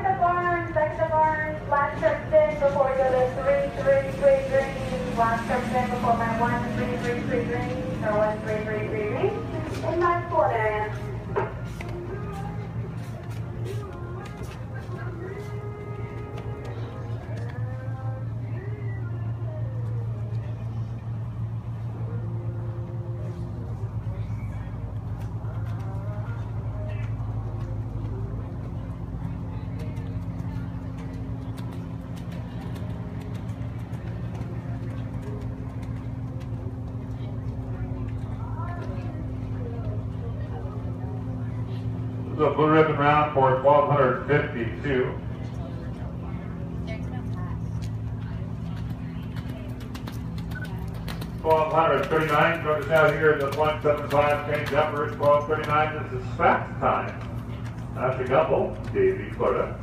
Back to the barn, back to the barn. Last step in before you go to Three, three, three, three. Last step in before my one, three, three, three, three. So one, three, three, three. A blue ribbon round for 1252. There's no pass. Twelve hundred thirty-nine, us now here the one seven five train jumper, twelve thirty-nine, this is fast time. Ashley Gumbel, Davie, Florida.